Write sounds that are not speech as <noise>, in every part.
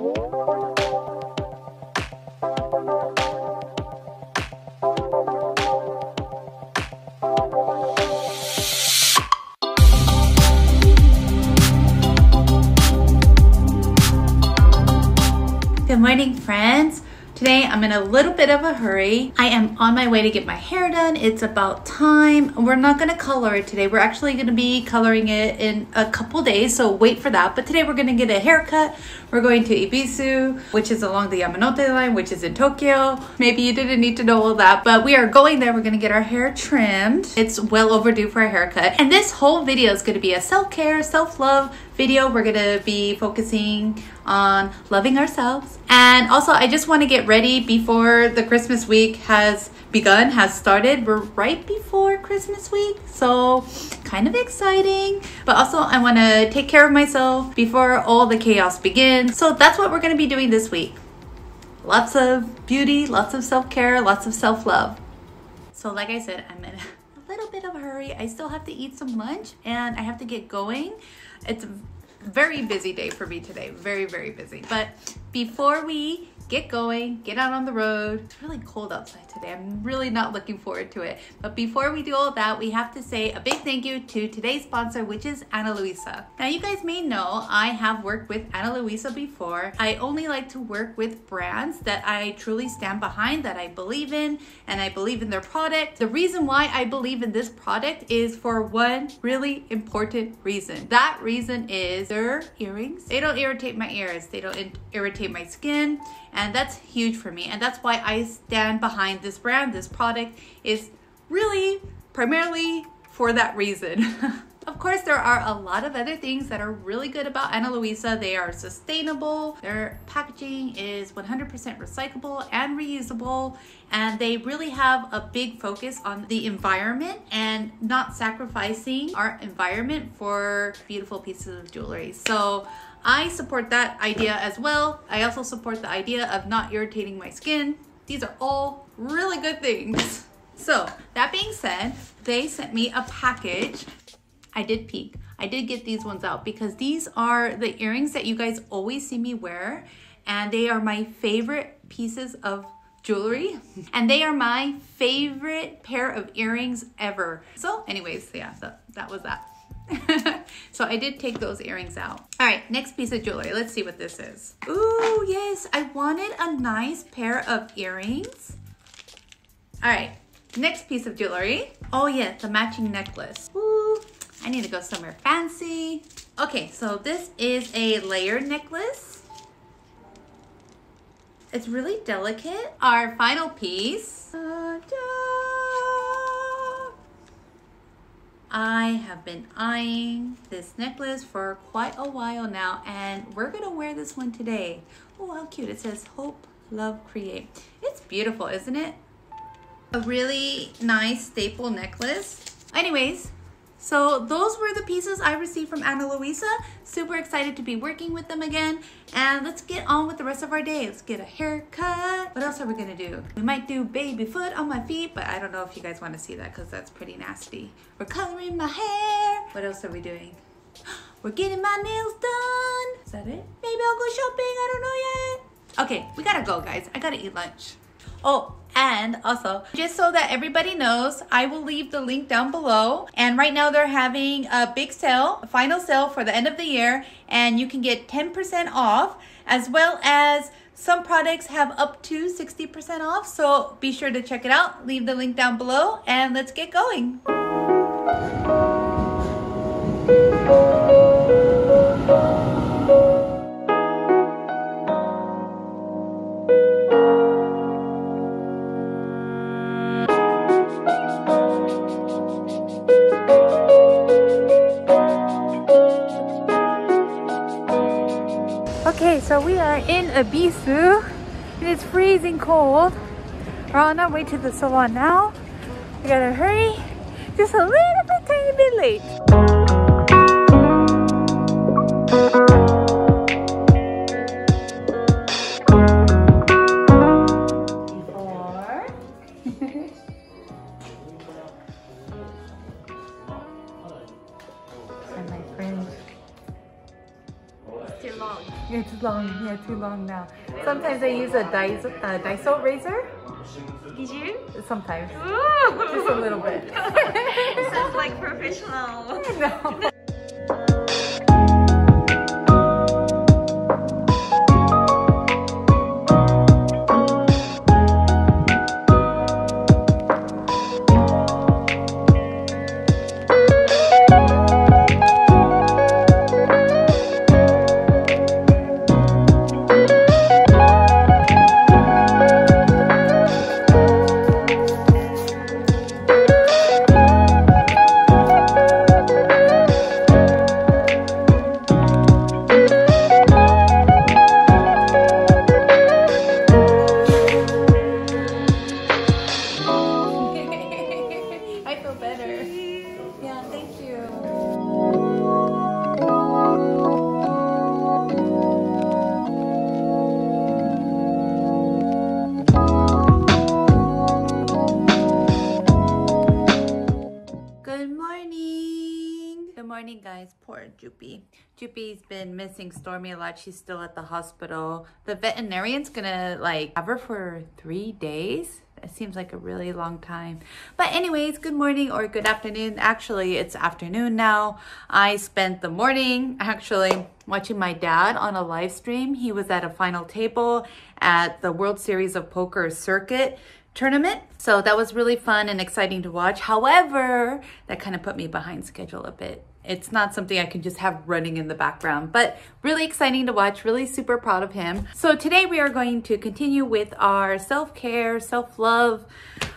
Good I'm in a little bit of a hurry. I am on my way to get my hair done. It's about time. We're not gonna color it today. We're actually gonna be coloring it in a couple days, so wait for that. But today we're gonna get a haircut. We're going to Ebisu, which is along the Yamanote line, which is in Tokyo. Maybe you didn't need to know all that, but we are going there. We're gonna get our hair trimmed. It's well overdue for a haircut. And this whole video is gonna be a self-care, self-love video. We're gonna be focusing on loving ourselves. And also, I just wanna get ready before the Christmas week has begun, has started. We're right before Christmas week, so kind of exciting. But also, I wanna take care of myself before all the chaos begins. So that's what we're gonna be doing this week. Lots of beauty, lots of self care, lots of self love. So, like I said, I'm in <laughs> a little bit of a hurry. I still have to eat some lunch and I have to get going. It's very busy day for me today. Very, very busy. But before we get going, get out on the road. It's really cold outside today. I'm really not looking forward to it. But before we do all that, we have to say a big thank you to today's sponsor, which is Ana Luisa. Now, you guys may know I have worked with Ana Luisa before. I only like to work with brands that I truly stand behind, that I believe in, and I believe in their product. The reason why I believe in this product is for one really important reason. That reason is their earrings. They don't irritate my ears, they don't irritate my skin and that's huge for me. And that's why i stand behind this brand. This product is really primarily for that reason. <laughs> Of course, there are a lot of other things that are really good about Ana Luisa. They are sustainable, their packaging is 100% recyclable and reusable, and they really have a big focus on the environment and not sacrificing our environment for beautiful pieces of jewelry. So I support that idea as well. I also support the idea of not irritating my skin. These are all really good things. <laughs> So that being said, they sent me a package. I did peek. I did get these ones out because these are the earrings that you guys always see me wear and they are my favorite pieces of jewelry <laughs> and they are my favorite pair of earrings ever. So anyways, yeah, so that was that. <laughs> so I did take those earrings out. All right, next piece of jewelry. Let's see what this is. Ooh, yes, I wanted a nice pair of earrings. All right, next piece of jewelry. Oh yeah, the matching necklace. Ooh, I need to go somewhere fancy. Okay, so this is a layered necklace. It's really delicate. Our final piece. Uh, I have been eyeing this necklace for quite a while now and we're gonna wear this one today. Oh, how cute. It says Hope, Love, Create. It's beautiful, isn't it? A really nice staple necklace. Anyways, so those were the pieces I received from Ana Luisa. Super excited to be working with them again. And let's get on with the rest of our day. Let's get a haircut. What else are we gonna do? We might do baby foot on my feet, but I don't know if you guys wanna see that because that's pretty nasty. We're coloring my hair. What else are we doing? <gasps> We're getting my nails done. Is that it? Maybe I'll go shopping, I don't know yet. Okay, we gotta go guys. I gotta eat lunch. Oh, and also, just so that everybody knows, I will leave the link down below. And right now they're having a big sale, a final sale for the end of the year, and you can get 10% off, as well as some products have up to 60% off. So be sure to check it out. Leave the link down below, and let's get going. Ebisu and it's freezing cold. We're on our way to the salon now. We gotta hurry. Just a little bit, tiny bit late. Sometimes I use a Daiso, uh, Daiso razor. Did you? Sometimes. Ooh. Just a little bit. <laughs> Sounds like professional. <laughs> no. Morning, Good morning, guys. Poor Joopy. Joopy's been missing Stormy a lot. She's still at the hospital. The veterinarian's gonna like have her for three days. It seems like a really long time. But anyways, good morning or good afternoon. Actually, it's afternoon now. I spent the morning actually watching my dad on a live stream. He was at a final table at the World Series of Poker circuit tournament. So that was really fun and exciting to watch. However, that kind of put me behind schedule a bit. It's not something I can just have running in the background, but really exciting to watch, really super proud of him. So today we are going to continue with our self-care, self-love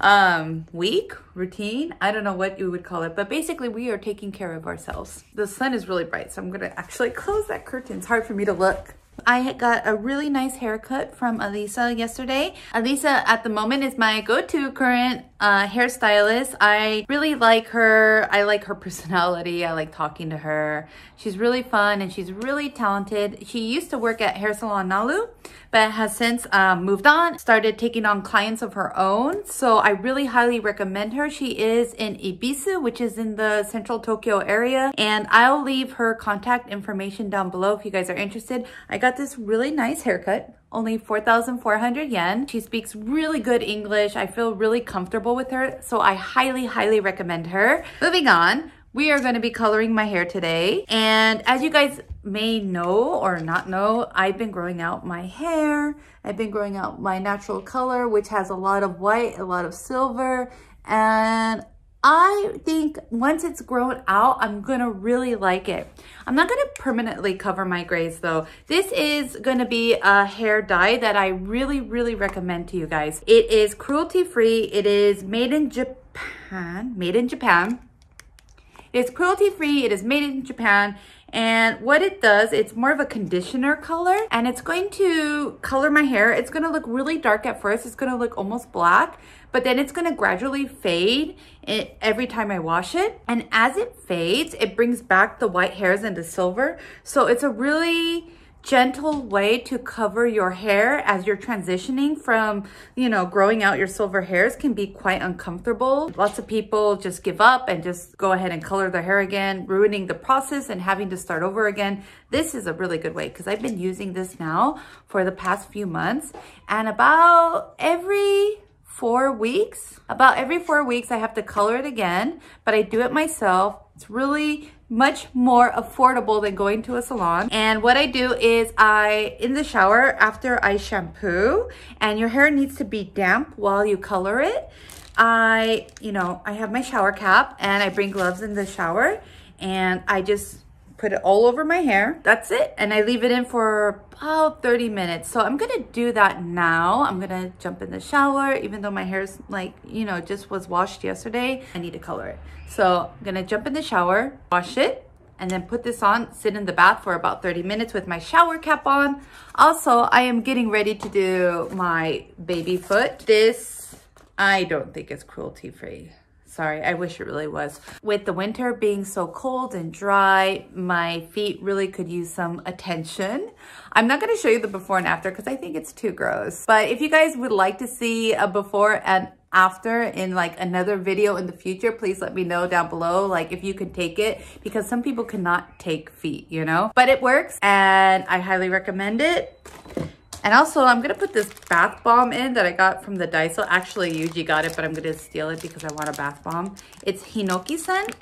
um, week routine. I don't know what you would call it, but basically we are taking care of ourselves. The sun is really bright, so I'm gonna actually close that curtain. It's hard for me to look. I got a really nice haircut from Alisa yesterday. Alisa at the moment is my go-to current uh, hairstylist. I really like her. I like her <laughs> personality. I like talking to her. She's really fun and she's really talented. She used to work at Hair Salon Nalu, has since um, moved on, started taking on clients of her own. So I really highly recommend her. She is in Ebisu, which is in the central Tokyo area. And I'll leave her contact information down below if you guys are interested. I got this really nice haircut only 4,400 yen. She speaks really good English. I feel really comfortable with her, so I highly, highly recommend her. Moving on, we are going to be coloring my hair today. And as you guys may know or not know, I've been growing out my hair. I've been growing out my natural color, which has a lot of white, a lot of silver, and I think once it's grown out, I'm gonna really like it. I'm not gonna permanently cover my grays though. This is gonna be a hair dye that I really, really recommend to you guys. It is cruelty free. It is made in Japan, made in Japan. It is cruelty free. It is made in Japan. And what it does, it's more of a conditioner color and it's going to color my hair. It's gonna look really dark at first. It's gonna look almost black, but then it's gonna gradually fade every time I wash it. And as it fades, it brings back the white hairs into silver. So it's a really gentle way to cover your hair as you're transitioning from, you know, growing out your silver hairs can be quite uncomfortable. Lots of people just give up and just go ahead and color their hair again, ruining the process and having to start over again. This is a really good way because I've been using this now for the past few months and about every four weeks. About every four weeks, I have to color it again, but I do it myself. It's really much more affordable than going to a salon. And what I do is I, in the shower, after I shampoo, and your hair needs to be damp while you color it, I, you know, I have my shower cap and I bring gloves in the shower and I just put it all over my hair. That's it. And I leave it in for about 30 minutes. So I'm gonna do that now. I'm gonna jump in the shower, even though my hair's like, you know, just was washed yesterday. I need to color it. So I'm gonna jump in the shower, wash it, and then put this on, sit in the bath for about 30 minutes with my shower cap on. Also, I am getting ready to do my baby foot. This, I don't think is cruelty free. Sorry, I wish it really was. With the winter being so cold and dry, my feet really could use some attention. I'm not gonna show you the before and after because I think it's too gross. But if you guys would like to see a before and after in like another video in the future, please let me know down below, like if you could take it because some people cannot take feet, you know, but it works and I highly recommend it. And also I'm gonna put this bath bomb in that I got from the Daiso. Actually, Yuji got it, but I'm gonna steal it because I want a bath bomb. It's Hinoki scent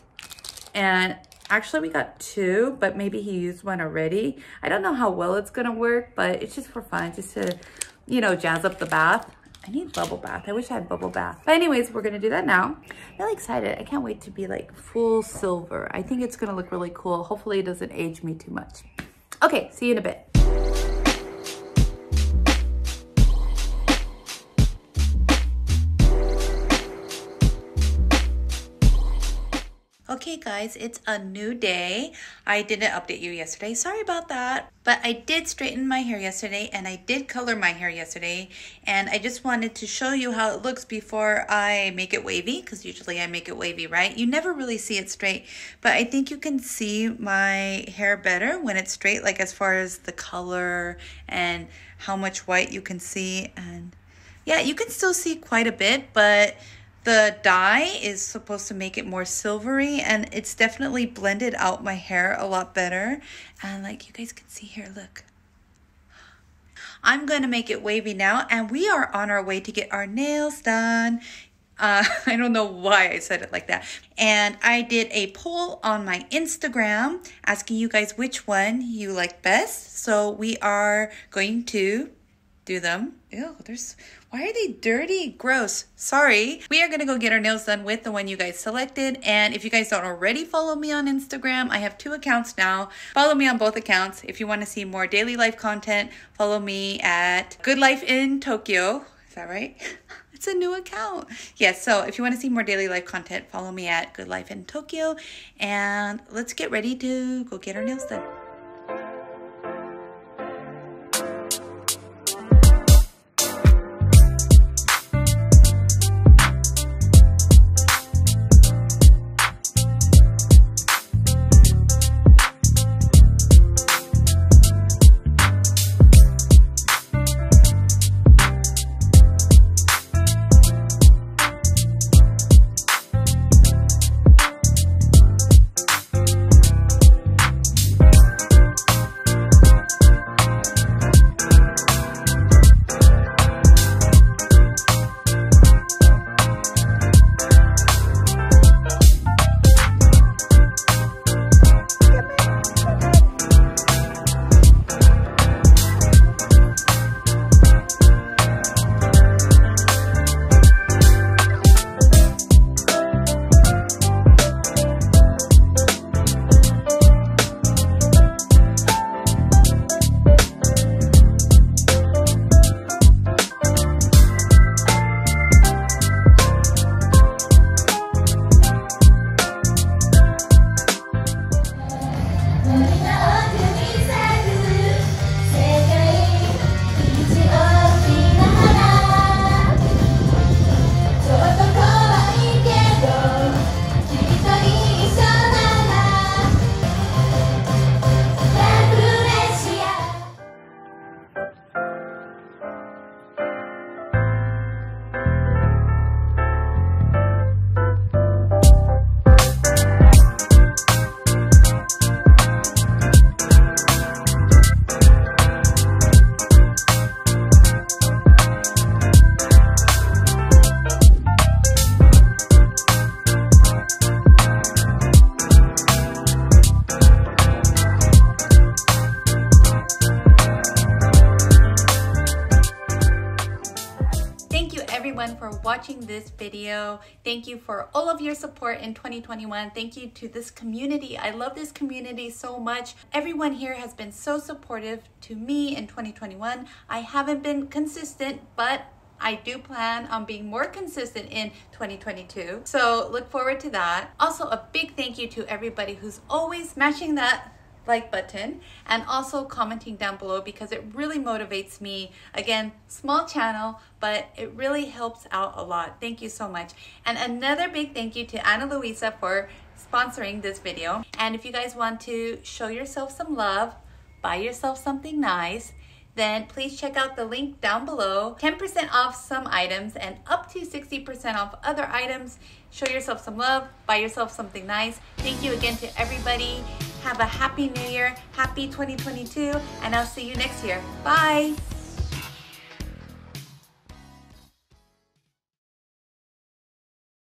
and actually we got two, but maybe he used one already. I don't know how well it's gonna work, but it's just for fun, just to, you know, jazz up the bath. I need bubble bath. I wish I had bubble bath. But anyways, we're gonna do that now. I'm really excited. I can't wait to be like full silver. I think it's gonna look really cool. Hopefully it doesn't age me too much. Okay, see you in a bit. Okay guys, it's a new day. I didn't update you yesterday. Sorry about that. But I did straighten my hair yesterday and I did color my hair yesterday. And I just wanted to show you how it looks before I make it wavy because usually I make it wavy, right? You never really see it straight, but I think you can see my hair better when it's straight, like as far as the color and how much white you can see. And yeah, you can still see quite a bit, but the dye is supposed to make it more silvery and it's definitely blended out my hair a lot better. And like you guys can see here, look. I'm going to make it wavy now and we are on our way to get our nails done. Uh, <laughs> I don't know why I said it like that. And I did a poll on my Instagram asking you guys which one you like best. So we are going to do them. Ew, there's, why are they dirty? Gross. Sorry. We are gonna go get our nails done with the one you guys selected. And if you guys don't already follow me on Instagram, I have two accounts now. Follow me on both accounts. If you wanna see more daily life content, follow me at Good Life in Tokyo. Is that right? <laughs> it's a new account. Yes, so if you want to see more daily life content, follow me at Good Life in Tokyo. And let's get ready to go get our nails done. Video. Thank you for all of your support in 2021. Thank you to this community. I love this community so much. Everyone here has been so supportive to me in 2021. I haven't been consistent, but I do plan on being more consistent in 2022. So look forward to that. Also, a big thank you to everybody who's always smashing that like button and also commenting down below because it really motivates me. Again, small channel, but it really helps out a lot. Thank you so much. And another big thank you to Ana Luisa for sponsoring this video. And if you guys want to show yourself some love, buy yourself something nice, then please check out the link down below. 10% off some items and up to 60% off other items. Show yourself some love, buy yourself something nice. Thank you again to everybody have a happy new year, happy 2022, and I'll see you next year. Bye.